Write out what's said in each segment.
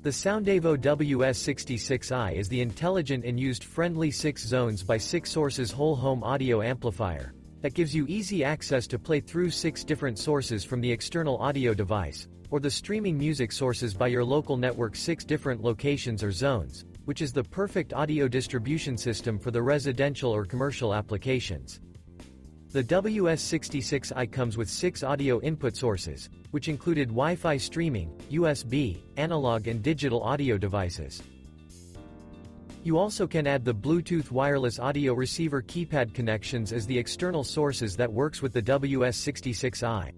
The Soundavo WS66i is the intelligent and used-friendly 6 zones by 6 sources whole home audio amplifier that gives you easy access to play through 6 different sources from the external audio device, or the streaming music sources by your local network 6 different locations or zones, which is the perfect audio distribution system for the residential or commercial applications. The WS66i comes with 6 audio input sources, which included Wi-Fi streaming, USB, analog and digital audio devices. You also can add the Bluetooth wireless audio receiver keypad connections as the external sources that works with the WS66i.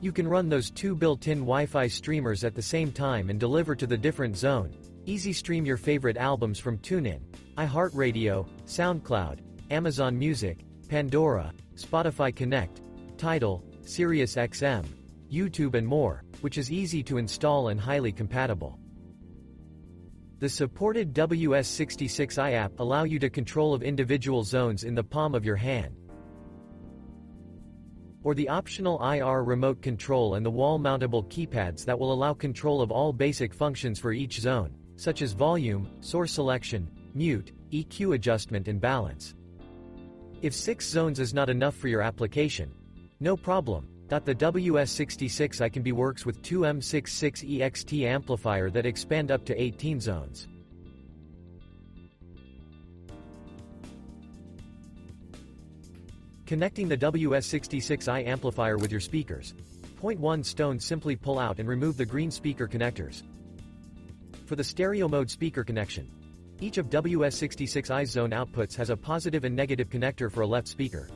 You can run those two built-in Wi-Fi streamers at the same time and deliver to the different zone. Easy stream your favorite albums from TuneIn, iHeartRadio, SoundCloud, Amazon Music, Pandora, Spotify Connect, Tidal, SiriusXM, YouTube and more, which is easy to install and highly compatible. The supported WS66i app allow you to control of individual zones in the palm of your hand. Or the optional IR remote control and the wall-mountable keypads that will allow control of all basic functions for each zone, such as volume, source selection, mute, EQ adjustment and balance. If 6 zones is not enough for your application, no problem. The WS66i can be works with two M66 EXT amplifier that expand up to 18 zones. Connecting the WS66i amplifier with your speakers. Point 1 stone simply pull out and remove the green speaker connectors. For the stereo mode speaker connection. Each of WS66i's zone outputs has a positive and negative connector for a left speaker.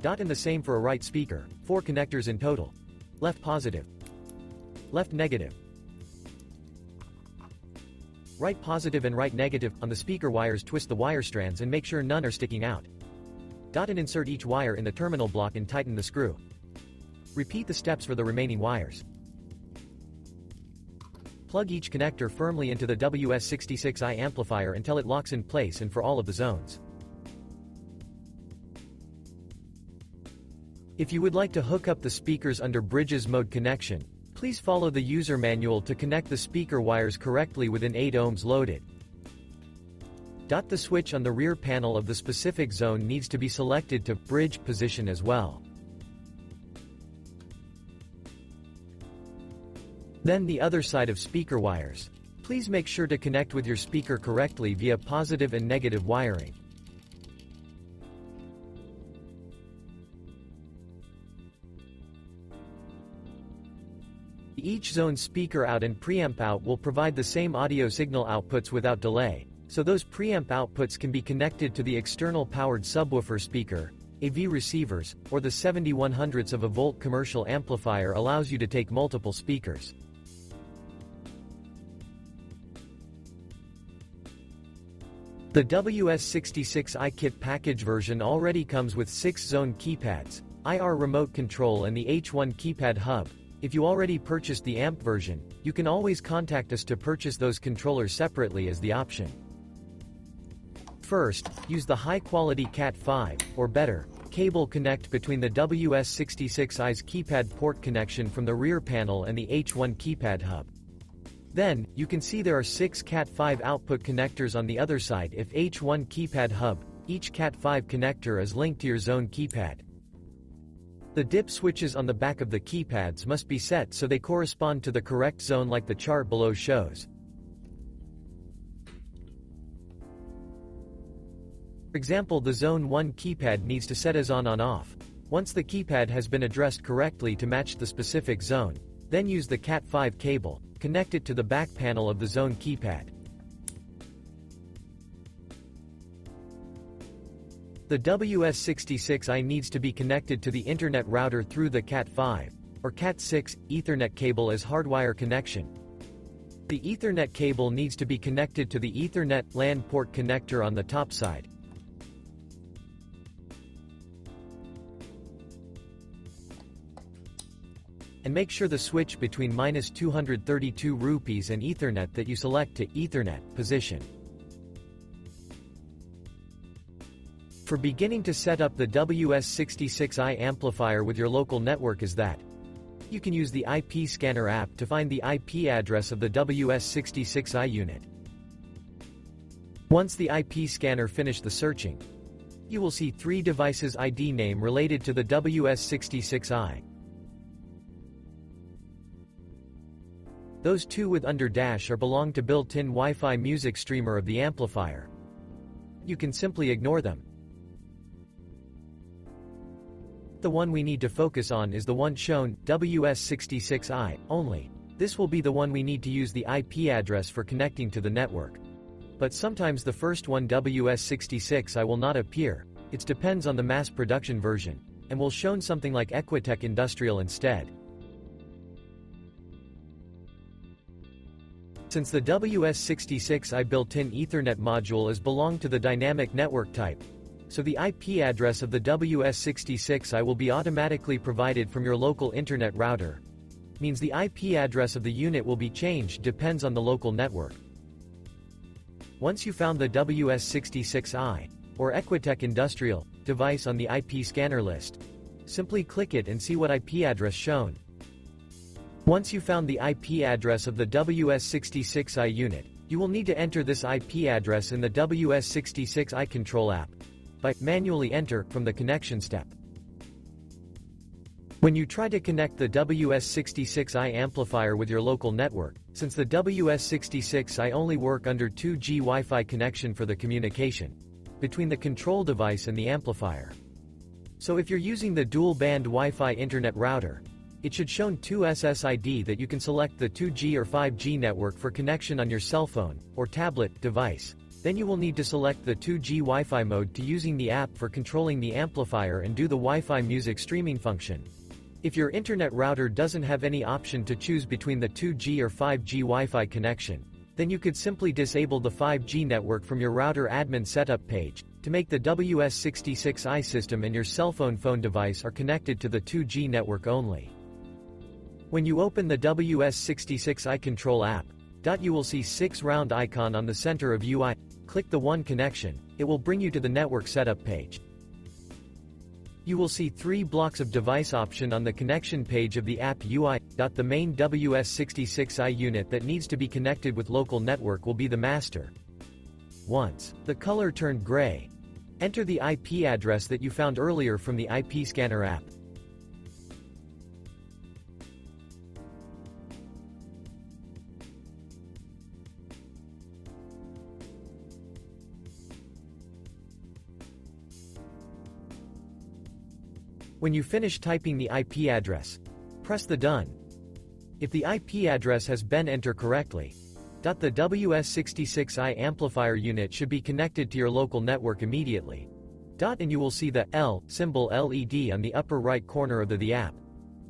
Dot and the same for a right speaker, 4 connectors in total. Left positive. Left negative. Right positive and right negative, on the speaker wires twist the wire strands and make sure none are sticking out. Dot and insert each wire in the terminal block and tighten the screw. Repeat the steps for the remaining wires. Plug each connector firmly into the WS66i amplifier until it locks in place and for all of the zones. If you would like to hook up the speakers under Bridges mode connection, please follow the user manual to connect the speaker wires correctly within 8 ohms loaded. The switch on the rear panel of the specific zone needs to be selected to bridge position as well. Then the other side of speaker wires. Please make sure to connect with your speaker correctly via positive and negative wiring. Each zone speaker out and preamp out will provide the same audio signal outputs without delay, so those preamp outputs can be connected to the external powered subwoofer speaker, AV receivers, or the 7100ths of a volt commercial amplifier allows you to take multiple speakers. The WS66i kit package version already comes with 6 zone keypads, IR remote control and the H1 keypad hub, if you already purchased the AMP version, you can always contact us to purchase those controllers separately as the option. First, use the high-quality Cat5, or better, cable connect between the WS66i's keypad port connection from the rear panel and the H1 keypad hub. Then, you can see there are 6 Cat5 output connectors on the other side if H1 keypad hub, each Cat5 connector is linked to your zone keypad. The dip switches on the back of the keypads must be set so they correspond to the correct zone like the chart below shows. For example the Zone 1 keypad needs to set as on on off. Once the keypad has been addressed correctly to match the specific zone, then use the Cat5 cable, connect it to the back panel of the zone keypad. The WS66i needs to be connected to the Internet router through the Cat5 or Cat6 Ethernet cable as hardwire connection. The Ethernet cable needs to be connected to the Ethernet LAN port connector on the top side. Make sure the switch between minus 232 rupees and Ethernet that you select to Ethernet position. For beginning to set up the WS66i amplifier with your local network is that you can use the IP Scanner app to find the IP address of the WS66i unit. Once the IP scanner finished the searching, you will see three devices ID name related to the WS66i. Those two with under dash are belong to built-in Wi-Fi music streamer of the amplifier. You can simply ignore them. The one we need to focus on is the one shown, WS66i, only. This will be the one we need to use the IP address for connecting to the network. But sometimes the first one WS66i will not appear, it depends on the mass production version, and will shown something like Equitech Industrial instead. Since the WS66i built-in Ethernet module is belong to the dynamic network type, so the IP address of the WS66i will be automatically provided from your local internet router. Means the IP address of the unit will be changed depends on the local network. Once you found the WS66i, or Equitech Industrial, device on the IP scanner list, simply click it and see what IP address shown. Once you found the IP address of the WS66i unit, you will need to enter this IP address in the WS66i control app by manually enter from the connection step. When you try to connect the WS66i amplifier with your local network, since the WS66i only work under 2G Wi-Fi connection for the communication between the control device and the amplifier. So if you're using the dual-band Wi-Fi internet router, it should shown two SSID that you can select the 2G or 5G network for connection on your cell phone or tablet device. Then you will need to select the 2G Wi-Fi mode to using the app for controlling the amplifier and do the Wi-Fi music streaming function. If your internet router doesn't have any option to choose between the 2G or 5G Wi-Fi connection, then you could simply disable the 5G network from your router admin setup page, to make the WS66i system and your cell phone phone device are connected to the 2G network only. When you open the WS66i Control app, you will see 6 round icon on the center of UI, click the one connection, it will bring you to the network setup page. You will see three blocks of device option on the connection page of the app UI. The main WS66i unit that needs to be connected with local network will be the master. Once the color turned gray, enter the IP address that you found earlier from the IP scanner app. When you finish typing the IP address, press the Done. If the IP address has been entered correctly, the WS66i amplifier unit should be connected to your local network immediately. And you will see the L symbol LED on the upper right corner of the, the app.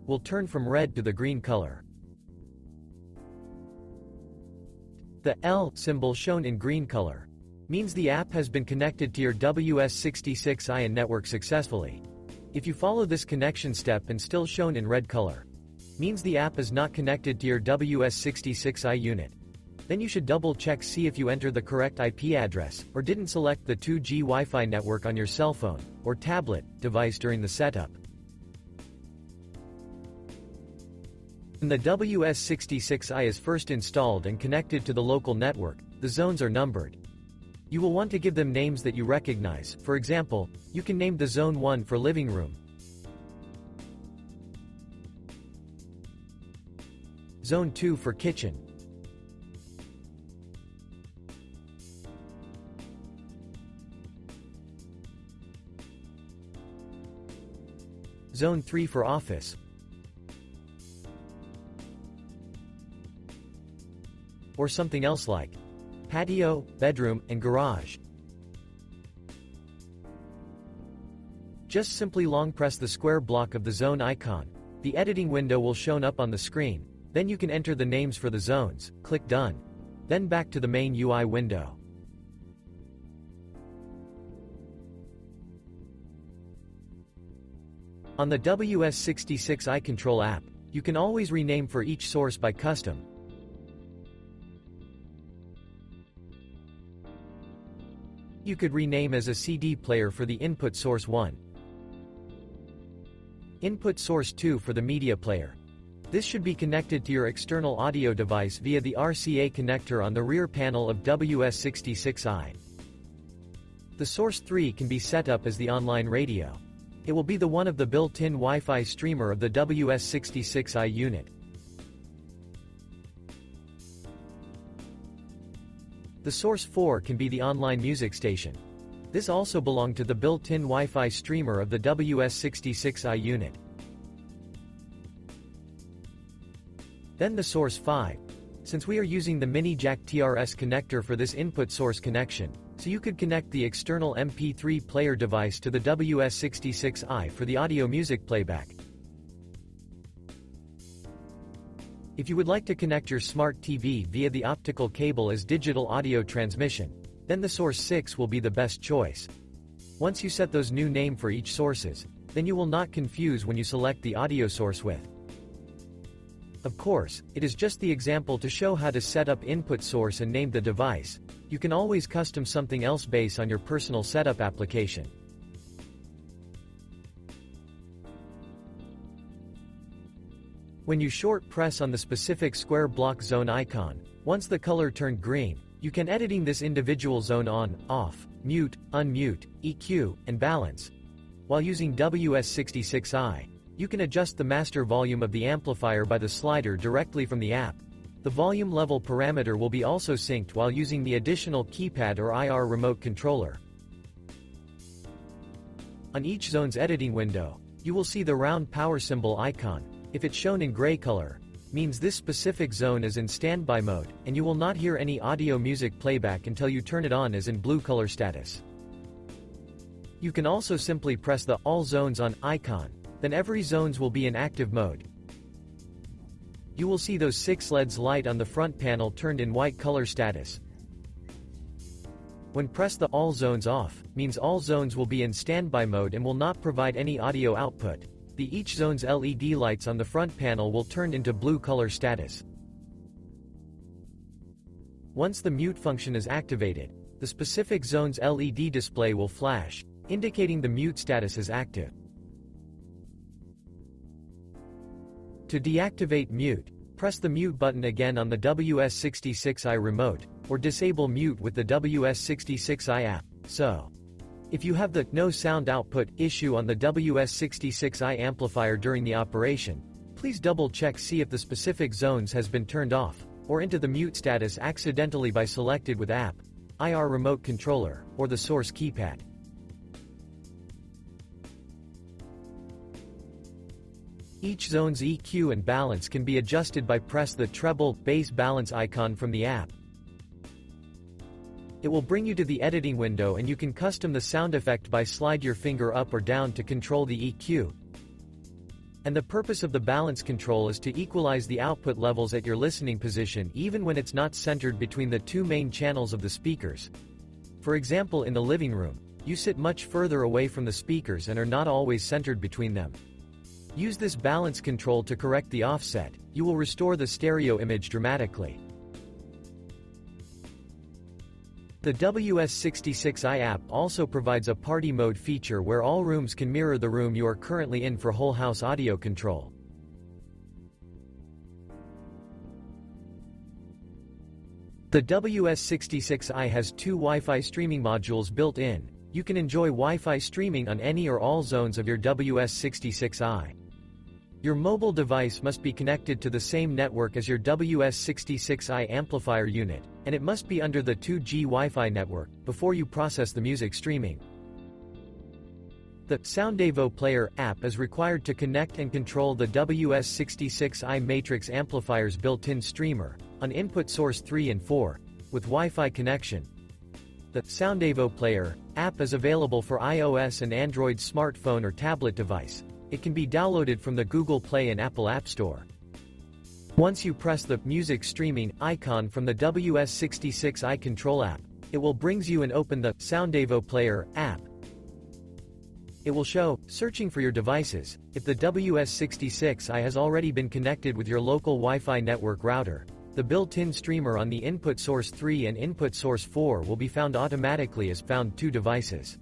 Will turn from red to the green color. The L symbol shown in green color means the app has been connected to your WS66i network successfully. If you follow this connection step and still shown in red color, means the app is not connected to your WS66i unit. Then you should double check see if you enter the correct IP address, or didn't select the 2G Wi-Fi network on your cell phone, or tablet, device during the setup. When the WS66i is first installed and connected to the local network, the zones are numbered. You will want to give them names that you recognize, for example, you can name the Zone 1 for living room, Zone 2 for kitchen, Zone 3 for office, or something else like patio, bedroom, and garage. Just simply long press the square block of the zone icon. The editing window will shown up on the screen. Then you can enter the names for the zones, click Done. Then back to the main UI window. On the WS66i Control app, you can always rename for each source by custom, You could rename as a CD player for the input source 1, input source 2 for the media player, This should be connected to your external audio device via the RCA connector on the rear panel of WS66i. The source 3 can be set up as the online radio. It will be the one of the built-in Wi-Fi streamer of the WS66i unit. The source 4 can be the online music station. This also belonged to the built-in Wi-Fi streamer of the WS66i unit. Then the source 5. Since we are using the mini jack TRS connector for this input source connection, so you could connect the external MP3 player device to the WS66i for the audio music playback. If you would like to connect your smart TV via the optical cable as digital audio transmission, then the source 6 will be the best choice. Once you set those new name for each sources, then you will not confuse when you select the audio source with. Of course, it is just the example to show how to set up input source and name the device. You can always custom something else based on your personal setup application. When you short press on the specific square block zone icon, once the color turned green, you can editing this individual zone on, off, mute, unmute, EQ, and balance. While using WS66i, you can adjust the master volume of the amplifier by the slider directly from the app. The volume level parameter will be also synced while using the additional keypad or IR remote controller. On each zone's editing window, you will see the round power symbol icon, if it's shown in gray color, means this specific zone is in standby mode, and you will not hear any audio music playback until you turn it on as in blue color status. You can also simply press the All Zones on icon, then every zones will be in active mode. You will see those six LEDs light on the front panel turned in white color status. When press the All Zones off, means all zones will be in standby mode and will not provide any audio output. The each zone's LED lights on the front panel will turn into blue color status. Once the mute function is activated, the specific zone's LED display will flash, indicating the mute status is active. To deactivate mute, press the mute button again on the WS66i remote, or disable mute with the WS66i app, so. If you have the no sound output issue on the WS66i amplifier during the operation, please double check see if the specific zones has been turned off, or into the mute status accidentally by selected with app, IR remote controller, or the source keypad. Each zone's EQ and balance can be adjusted by press the treble, bass balance icon from the app, it will bring you to the editing window and you can custom the sound effect by slide your finger up or down to control the EQ. And the purpose of the balance control is to equalize the output levels at your listening position even when it's not centered between the two main channels of the speakers. For example in the living room, you sit much further away from the speakers and are not always centered between them. Use this balance control to correct the offset, you will restore the stereo image dramatically. The WS66i app also provides a party mode feature where all rooms can mirror the room you are currently in for whole house audio control. The WS66i has two Wi-Fi streaming modules built in. You can enjoy Wi-Fi streaming on any or all zones of your WS66i. Your mobile device must be connected to the same network as your WS66i amplifier unit, and it must be under the 2G Wi-Fi network, before you process the music streaming. The Soundavo Player app is required to connect and control the WS66i Matrix amplifier's built-in streamer, on input source 3 and 4, with Wi-Fi connection. The Soundavo Player app is available for iOS and Android smartphone or tablet device, it can be downloaded from the Google Play and Apple App Store. Once you press the music streaming icon from the WS66i control app, it will brings you and open the Soundavo Player app. It will show, searching for your devices, if the WS66i has already been connected with your local Wi-Fi network router. The built-in streamer on the input source 3 and input source 4 will be found automatically as found 2 devices.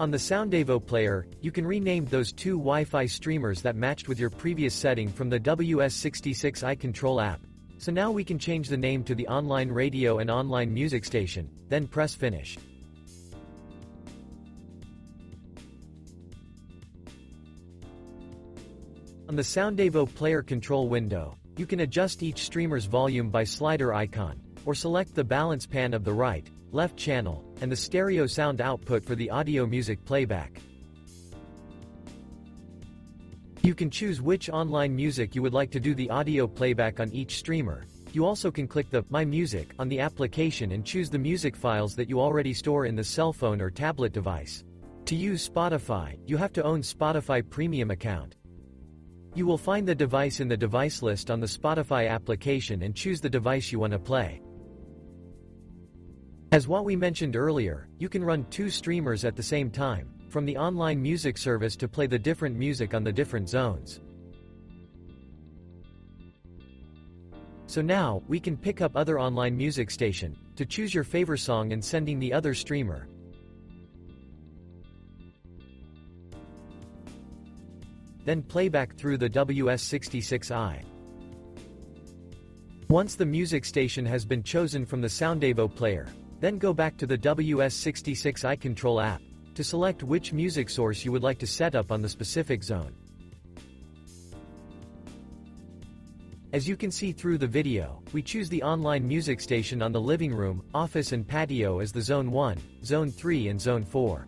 On the Soundavo player, you can rename those two Wi-Fi streamers that matched with your previous setting from the WS66i Control app. So now we can change the name to the online radio and online music station, then press finish. On the Soundavo player control window, you can adjust each streamer's volume by slider icon, or select the balance pan of the right, left channel, and the stereo sound output for the audio music playback. You can choose which online music you would like to do the audio playback on each streamer. You also can click the My Music on the application and choose the music files that you already store in the cell phone or tablet device. To use Spotify, you have to own Spotify Premium account. You will find the device in the device list on the Spotify application and choose the device you want to play. As what we mentioned earlier, you can run two streamers at the same time, from the online music service to play the different music on the different zones. So now, we can pick up other online music station, to choose your favorite song and sending the other streamer. Then playback through the WS66i. Once the music station has been chosen from the Soundavo player, then go back to the WS66i Control app, to select which music source you would like to set up on the specific zone. As you can see through the video, we choose the online music station on the living room, office and patio as the Zone 1, Zone 3 and Zone 4.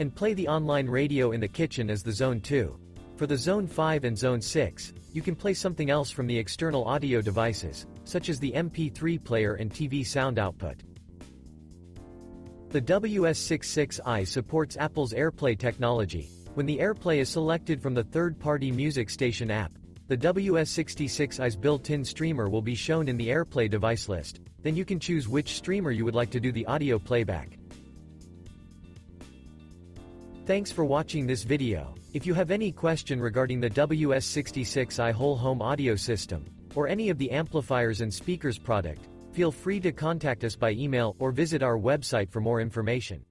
And play the online radio in the kitchen as the Zone 2. For the Zone 5 and Zone 6, you can play something else from the external audio devices, such as the MP3 player and TV sound output. The WS66i supports Apple's AirPlay technology. When the AirPlay is selected from the third-party music station app, the WS66i's built-in streamer will be shown in the AirPlay device list. Then you can choose which streamer you would like to do the audio playback. Thanks for watching this video. If you have any question regarding the WS66i whole home audio system, or any of the amplifiers and speakers product, feel free to contact us by email or visit our website for more information.